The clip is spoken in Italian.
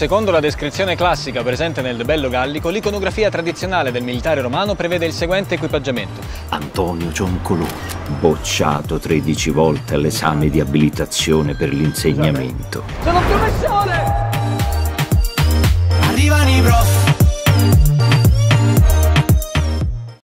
secondo la descrizione classica presente nel Bello Gallico, l'iconografia tradizionale del militare romano prevede il seguente equipaggiamento. Antonio Cioncolò, bocciato 13 volte all'esame di abilitazione per l'insegnamento. Sono professore!